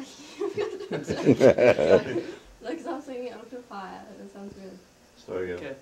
like, something Out of Fire. That sounds good. So good. Okay.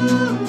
Ooh.